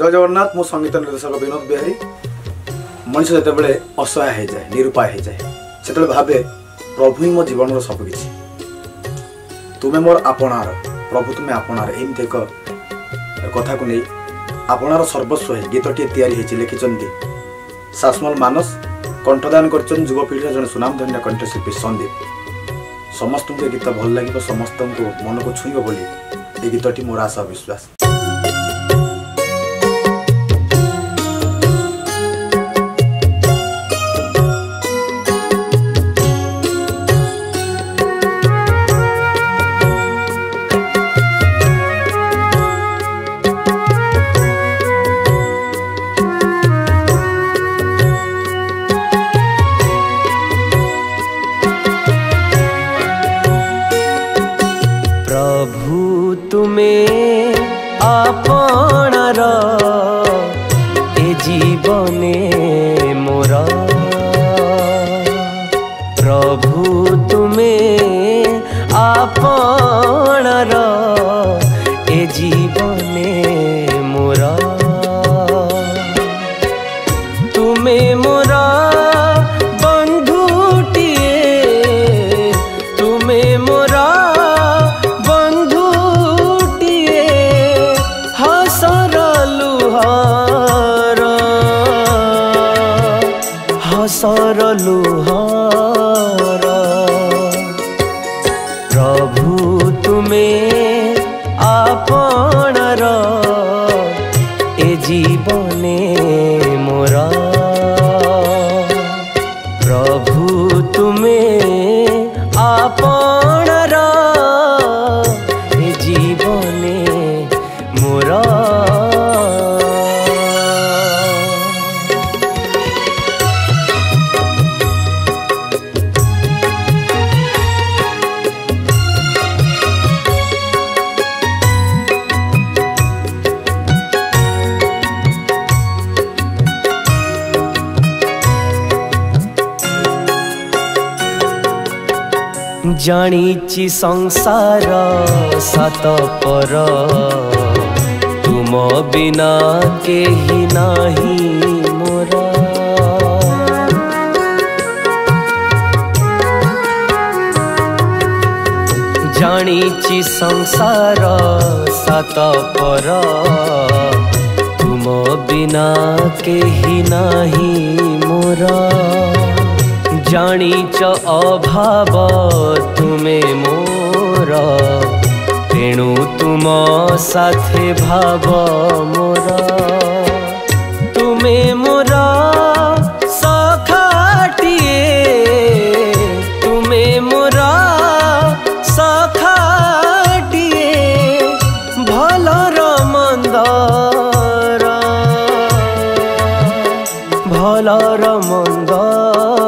ଜୟ ଜଗନ୍ନାଥ ମୁଁ ସଙ୍ଗୀତ ନିର୍ଦ୍ଦେଶକ ବିନୋଦ ବିହାରୀ ମଣିଷ ଯେତେବେଳେ ଅସହାୟ ହେଇଯାଏ ନିରୁପାୟ ହେଇଯାଏ ସେତେବେଳେ ଭାବେ ପ୍ରଭୁ ହିଁ ମୋ ଜୀବନର ସବୁକିଛି ତୁମେ ମୋର ଆପଣାର ପ୍ରଭୁ ତୁମେ ଆପଣାର ଏମିତି ଏକ କଥାକୁ ନେଇ ଆପଣାର ସର୍ବସ୍ୱ ହେଇ ଗୀତଟିଏ ତିଆରି ହେଇଛି ଲେଖିଛନ୍ତି ଶାସମଲ ମାନସ କଣ୍ଠଦାନ କରିଛନ୍ତି ଯୁବପିଢ଼ିର ଜଣେ ସୁନାମଧନ୍ୟ କଣ୍ଠଶିଳ୍ପୀ ସନ୍ଦୀପ ସମସ୍ତଙ୍କୁ ଏ ଗୀତ ଭଲ ଲାଗିବ ସମସ୍ତଙ୍କୁ ମନକୁ ଛୁଇଁବ ବୋଲି ଏ ଗୀତଟି ମୋର ଆଶା ବିଶ୍ୱାସ ତୁମେ ଆପଣାର ଏ ଜୀବନେ সর লুহর প্রভু তুমি আপনার এ জীবনে মোর প্রভু তুমি আপনার এ জীবনে মোরা ଜାଣିଛି ସଂସାର ସାତ ପର ତୁମ ବିନା କେହି ନାହିଁ ମୋର ଜାଣିଛି ସଂସାର ସାତ ପର ତୁମ ବିନା କେହି ନାହିଁ ମୋର ଜାଣିଛ ଅଭାବ ତୁମେ ମୋର ତେଣୁ ତୁମ ସାଥେ ଭାବ ମୋର ତୁମେ ମୋର ସଖାଟିଏ ତୁମେ ମୋର ସଖାଟିଏ ଭଲର ମନ୍ଦର ଭଲର ମନ୍ଦର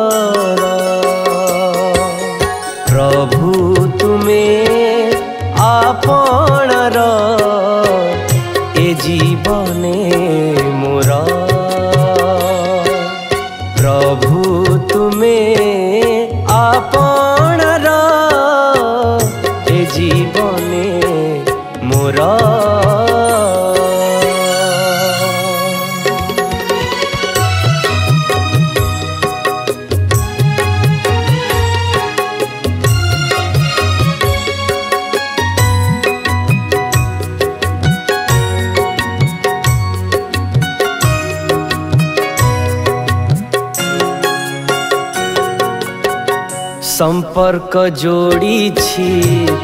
संपर्क जोड़ी छी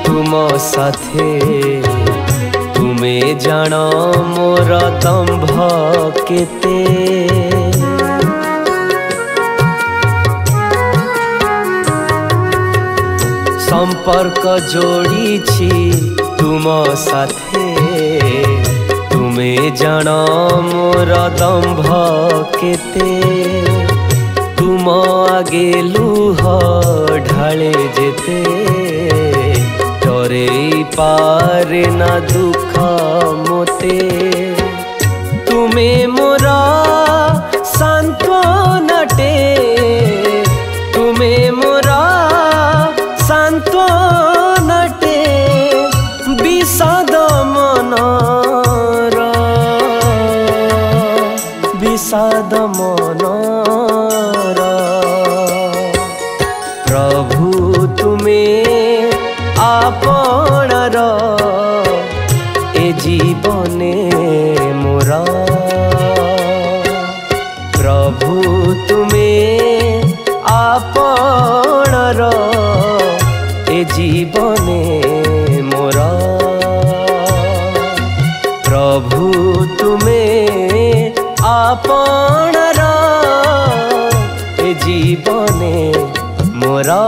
तुम साथे तुमे जान मोर दम्भ के संपर्क जोड़ी छी तुम साथे तुमे जान मोर दम्भ के तुम आगे लुहा পাড়ে যেতে তরেই পারে না দুঃখ মতে তুমি মোরা সান্ত্বনাটে তুমি মোরা সান্ত্বনাটে বিষাদ মনর বিষাদ মনরা তুমি আপনার এ জীবনে মোর প্রভু তুমি আপনার এ জীবনে মোর প্রভু তুমি আপনার এ জীবনে মোরা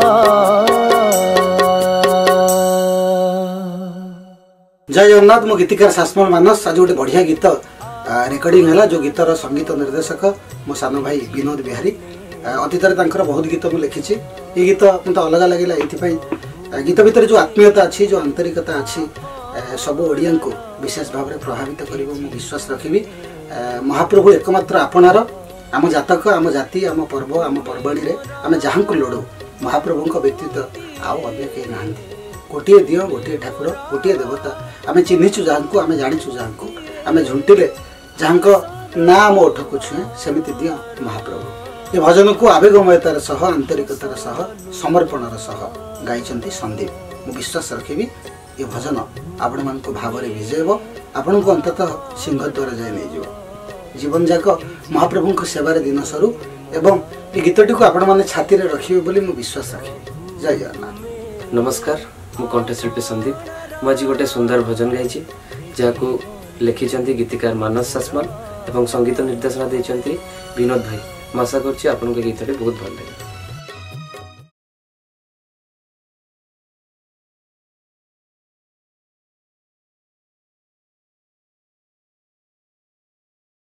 जय जगन्नाथ म गीतिकार सासमल मानस आज गोटे बढिया गीत रेकर्डिंग है जो गीतर संगीत निर्देशक मो सान भाई विनोद बिहारी अतीतर तर बहुत गीत लिखी ये गीत अलग ये गीत भितर जो आत्मीयता अच्छी जो आन्तरिकता अच्छी सब ओडिया विशेष भाव प्रभावित कर म विश्वास रखी महाप्रभु एकम्र आपणार आम जतक आम जाति आम पर्व आम में आम को लड़ू महाप्रभु व्यक्तित्व आउ कहीं ना ଗୋଟିଏ ଦିଅ ଗୋଟିଏ ଠାକୁର ଗୋଟିଏ ଦେବତା ଆମେ ଚିହ୍ନିଛୁ ଯାହାଙ୍କୁ ଆମେ ଜାଣିଛୁ ଯାହାଙ୍କୁ ଆମେ ଝୁଣ୍ଟିଲେ ଯାହାଙ୍କ ନାଁ ଆମ ଓଠକୁ ଛୁଏଁ ସେମିତି ଦିଅ ମହାପ୍ରଭୁ ଏ ଭଜନକୁ ଆବେଗମୟତାର ସହ ଆନ୍ତରିକତାର ସହ ସମର୍ପଣର ସହ ଗାଇଛନ୍ତି ସନ୍ଦୀପ ମୁଁ ବିଶ୍ୱାସ ରଖିବି ଏ ଭଜନ ଆପଣମାନଙ୍କ ଭାବରେ ଭିଜେଇବ ଆପଣଙ୍କୁ ଅନ୍ତତଃ ସିଂହ ଦ୍ୱାରା ଯାଇ ନେଇଯିବ ଜୀବନଯାକ ମହାପ୍ରଭୁଙ୍କ ସେବାରେ ଦିନ ସରୁ ଏବଂ ଏ ଗୀତଟିକୁ ଆପଣମାନେ ଛାତିରେ ରଖିବେ ବୋଲି ମୁଁ ବିଶ୍ୱାସ ରଖିବି ଜୟ ଜଗନ୍ନାଥ ନମସ୍କାର म पे सन्दीप म गोटे गएर भजन गाइछ जहाँको लेखिन्छ गीतिकार मानस सासवान सङ्गीत निर्देशना दिन चाहिँ विनोद भाइ म आशा गर्छु आपन्को गीतले बहुत भाग